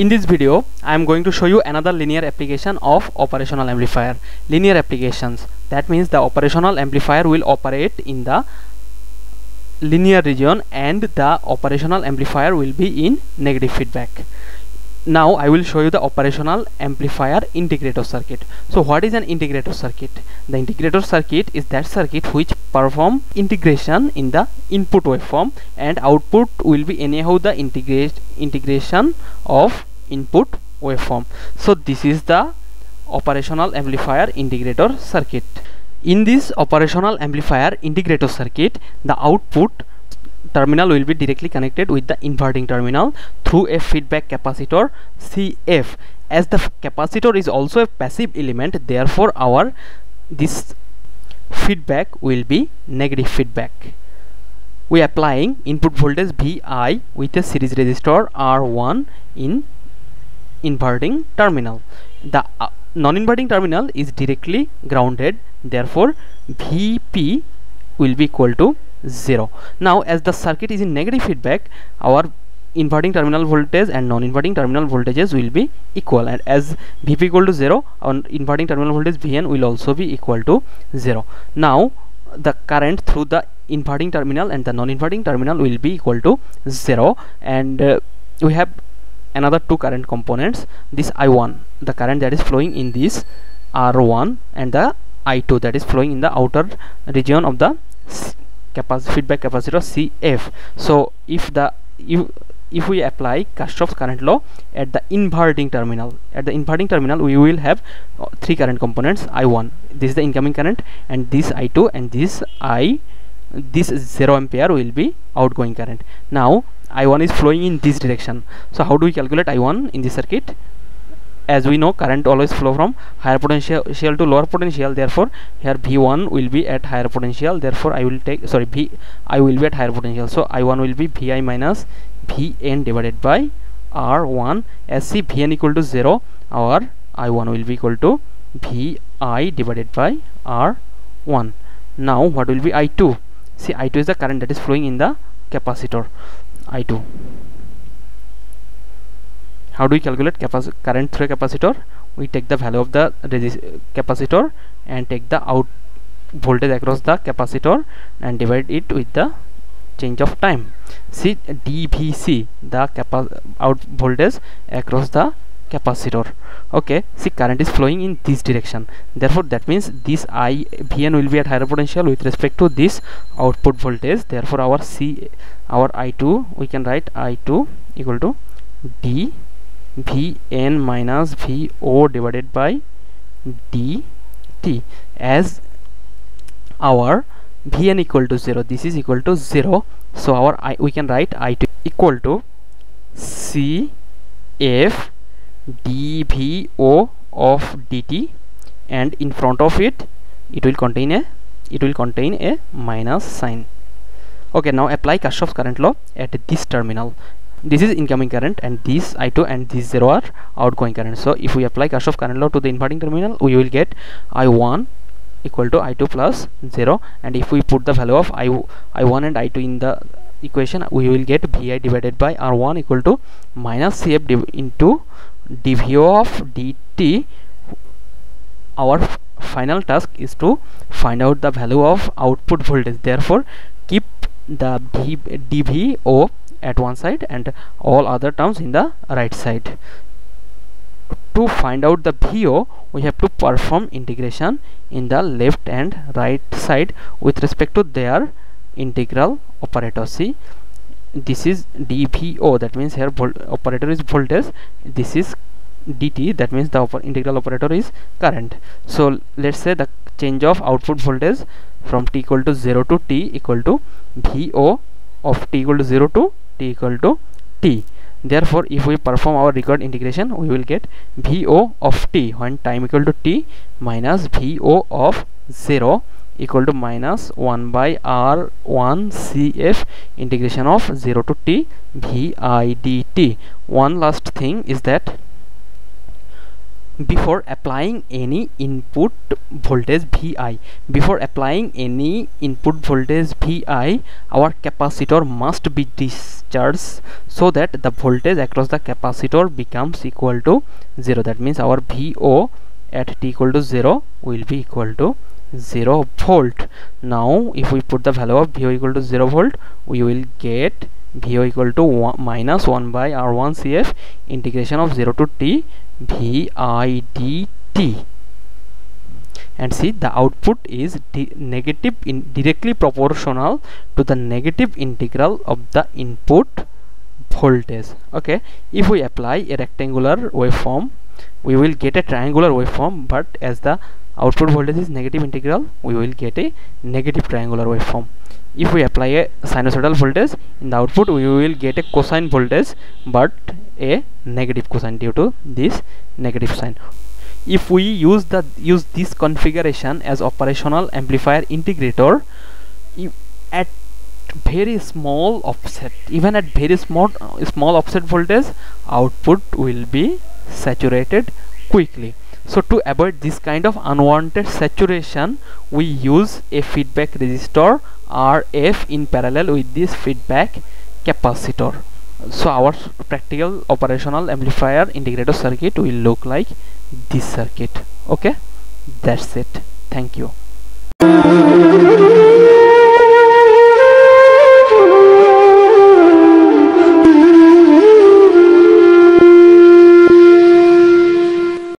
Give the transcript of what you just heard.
In this video, I am going to show you another linear application of operational amplifier. Linear applications. That means the operational amplifier will operate in the linear region and the operational amplifier will be in negative feedback. Now I will show you the operational amplifier integrator circuit. So what is an integrator circuit? The integrator circuit is that circuit which perform integration in the input waveform and output will be anyhow the integrate integration of input waveform. So this is the operational amplifier integrator circuit. In this operational amplifier integrator circuit, the output terminal will be directly connected with the inverting terminal through a feedback capacitor CF as the capacitor is also a passive element therefore our this feedback will be negative feedback we applying input voltage Vi with a series resistor R1 in inverting terminal. The uh, non-inverting terminal is directly grounded. Therefore Vp will be equal to 0 now as the circuit is in negative feedback our inverting terminal voltage and non-inverting terminal voltages will be equal. And as Vp equal to 0 our inverting terminal voltage Vn will also be equal to 0 now the current through the inverting terminal and the non-inverting terminal will be equal to 0 and uh, we have another two current components. This I1 the current that is flowing in this R1 and the I2 that is flowing in the outer region of the capac feedback capacitor CF so if the if if we apply Kirchhoff's current law at the inverting terminal at the inverting terminal we will have uh, three current components I1 this is the incoming current and this I2 and this I this 0 ampere will be outgoing current. Now I1 is flowing in this direction. So how do we calculate I1 in this circuit? As we know current always flow from higher potential to lower potential. Therefore here v1 will be at higher potential. Therefore i will take sorry v i will be at higher potential. So i1 will be vi minus vn divided by r1 as see vn equal to 0 our i1 will be equal to vi divided by r1 now what will be i2 see i2 is the current that is flowing in the capacitor i2 how do we calculate current through a capacitor? We take the value of the capacitor and take the out voltage across the capacitor and divide it with the change of time. See dvc the out voltage across the capacitor. Okay see current is flowing in this direction. Therefore that means this i vn will be at higher potential with respect to this output voltage. Therefore our c our i2 we can write i2 equal to d Vn minus Vo divided by dt as our Vn equal to 0 this is equal to 0 so our I we can write I2 equal to C F dvo of dt and in front of it it will contain a it will contain a minus sign. Okay now apply Kirchhoff's current law at this terminal. This is incoming current and this I2 and this 0 are outgoing current. So if we apply Kirchhoff current law to the inverting terminal we will get I1 equal to I2 plus 0 and if we put the value of I, I1 and I2 in the equation we will get Vi divided by R1 equal to minus CF into dVo of dt our final task is to find out the value of output voltage. Therefore keep the dVo at one side and all other terms in the right side. To find out the VO we have to perform integration in the left and right side with respect to their integral operator. See this is dvo that means here operator is voltage. This is dt that means the integral operator is current. So let's say the change of output voltage from t equal to 0 to t equal to vo of t equal to 0 to t equal to t. Therefore if we perform our record integration we will get vo of t. When time equal to t minus vo of 0 equal to minus 1 by r1 cf integration of 0 to t v vi dt one last thing is that before applying any input voltage vi before applying any input voltage vi our capacitor must be discharged so that the voltage across the capacitor becomes equal to 0 that means our vo at t equal to 0 will be equal to 0 volt. Now if we put the value of vo equal to 0 volt we will get vo equal to one, minus 1 by r1 cf integration of 0 to t vi dt and see the output is negative directly proportional to the negative integral of the input voltage. Okay? If we apply a rectangular waveform we will get a triangular waveform but as the output voltage is negative integral we will get a negative triangular waveform. If we apply a sinusoidal voltage in the output we will get a cosine voltage but a negative cosine due to this negative sign. If we use the use this configuration as operational amplifier integrator at very small offset even at very small uh, small offset voltage output will be saturated quickly so to avoid this kind of unwanted saturation we use a feedback resistor RF in parallel with this feedback capacitor. So our practical operational amplifier integrator circuit will look like this circuit. Okay? That's it. Thank you